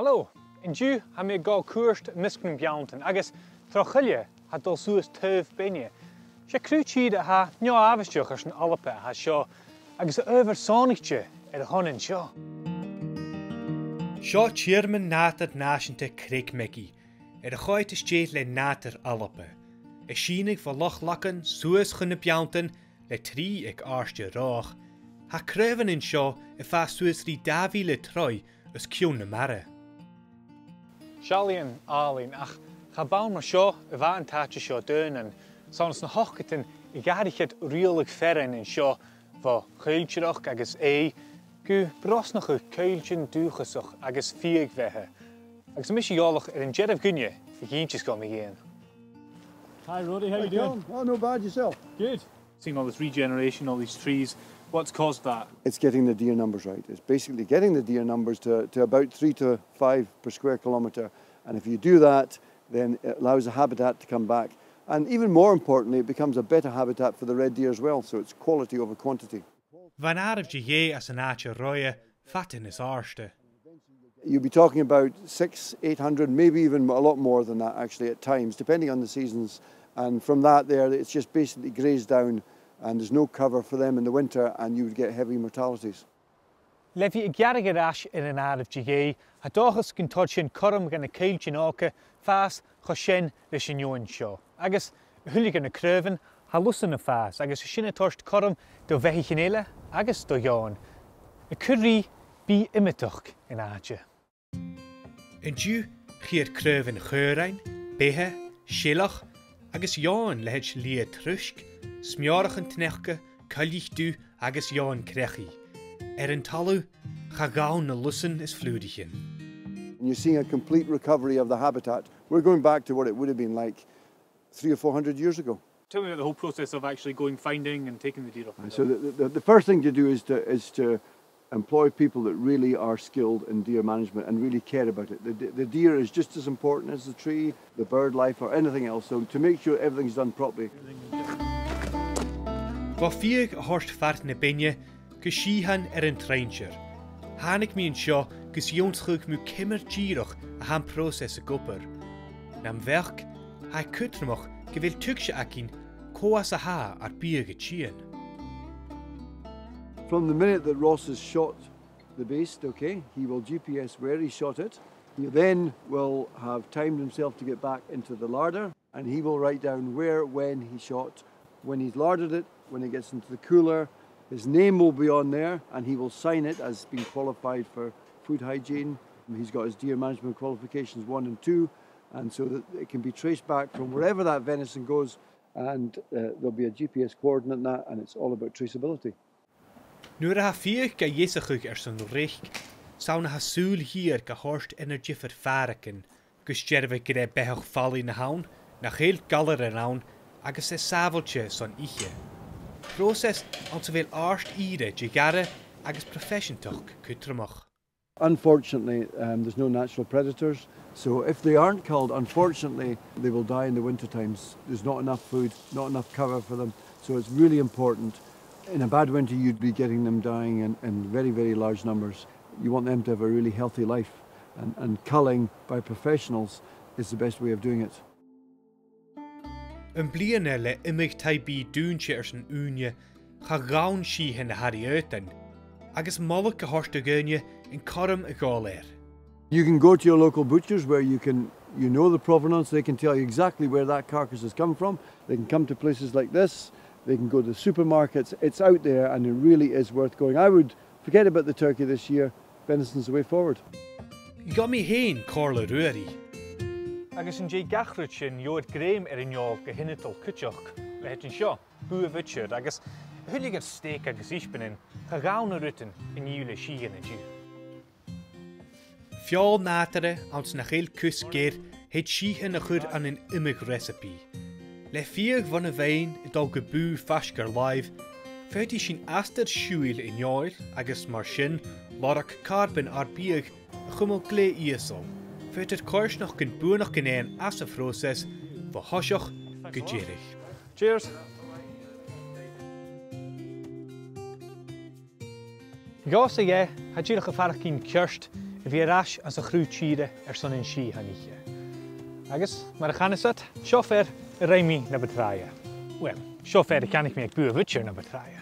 Hallo, in dú ha mé gá cuairst miscn beantan agus trochuile ha dul suasas tuh benne. Se cruútíad a ha neo ahaisteach ar an alpa ha seo agus över sánigte ar a honin seo. Seo tíirman nátar náisinta Craig Mickey ar a is téad le nátar alpa. I sínig fa loch lachan suas chunna beantan le trí ag áste rách, Tá in seo i fá suas rí le troi ciún na mare. Seálíonn álín ach cha ban mar seo a bheit an táte seo duan sánas na hochatain i garichead rialaach ferrin in seo bá chuilteach agus é go brosnacha céiltin dúchasach agus fiag bheitthe. agus mis gáalach ar an jeadmh gunne fi chéintes go héan. Hi Roddy, how you doing? Oh, no bad yourself. Good. Seeing all this regeneration, all these trees, what's caused that? It's getting the deer numbers right. It's basically getting the deer numbers to, to about three to five per square kilometre. And if you do that, then it allows the habitat to come back. And even more importantly, it becomes a better habitat for the red deer as well. So it's quality over quantity. Van armh de dhé as an áte fatin is áste. You'll be talking about six, eight hundred, maybe even a lot more than that actually at times, depending on the seasons. And from that there, it's just basically grazed down and there's no cover for them in the winter and you would get heavy mortalities. Le bhí i gearige ras in an ámh Gé, a dochas cin toid sin chum gan na céiltin ácha fás chu sin leis sin join seo. Agus thulig gan na cruhan ha lusan na fás, agus sinna toist chum do bheithí chinnéile agus do Joáin. I churí bí imiteach in áte. In dú chiad cruhann churein, béthe, sílach agus Joáin lehéid lí trusk, smearachan tnecha choíich dú agus Joáin crechi. Ar er an talú cha gáin na lusan is flúdichin. And you're seeing a complete recovery of the habitat. We're going back to what it would have been like three or four hundred years ago. Tell me about the whole process of actually going finding and taking the deer off. So the, the, the first thing to do is to, is to employ people that really are skilled in deer management and really care about it. The, the deer is just as important as the tree, the bird life or anything else. So to make sure everything's done properly. Ba fiag a thuirt fart na binne go síhan ar er an treinseir. Hánig míon seo gus jónschuig mú kimmer tíirech a han próses a gopur. Nam bhech ha cutramach go bhfuil tuigse a cín cóas a há ar bí go tían. From the minute that Ross has shot the beast, okay, he will GPS where he shot it. He then will have timed himself to get back into the larder and he will write down where, when he shot, when he's larded it, when it gets into the cooler. His name will be on there and he will sign it as being qualified for food hygiene. He's got his deer management qualifications one and two, and so that it can be traced back from wherever that venison goes, and uh, there'll be a GPS coordinate in that, and it's all about traceability. Nuair a fiíoh go dhéasachuig ar san riic, sauna ha súl hir go háirt energy fir faracin, gus jeirveh go raibh bethech fallí na hán, na chéal galar an rán agus é sábhailte san ihe. Proses an sa bhfuil áist ire de garre agus professiontoch cutramach. Unfortunately, um, there's no natural predators, so if they aren't killed, unfortunately, they will die in the winter times. There's not enough food, not enough cover for them, so it's really important In a bad winter, you'd be getting them dying in, in very, very large numbers. You want them to have a really healthy life, and, and culling by professionals is the best way of doing it. An bliana le imig taibí dúnse ar san úne cha gáin si hen na Harí étain, agus go hásta gine in chom a gáléir. You can go to your local butchers where you can you know the provenance, they can tell you exactly where that carcass has come from. They can come to places like this, they can go to the supermarkets. It's out there and it really is worth going. I would forget about the turkey this year. Venison's the way forward. Ga mí héin cála ruirí. Agus an dé gachruid sin jóod gréim ar inol go hinnetal cuteach le het an seo bu a bhitseid agus thulig ar stéic agus ispanin cha gána rutin in dúle sian na dú. Fiáil nátare ans na chéil cus géir héit sithe na chur an an imig recipe. Le fiag van a bhéin i dá go bú fascar live, fétí sin astar siúil in neáil agus mar sin láach carbon ar bíag a chumil lé íasol. Féidir cóirsnach buúnach gnéan as a fróses ba thoiseach go ddéirich. Cheers! Gás é had díach go farach cín ceist a bhí ras an sa chrú tíre ar san in si. Agus mar a chanisat, seo fér a réimi na betráie. Well, seo fér a cenig mé ag bu a bhúteir na betráie.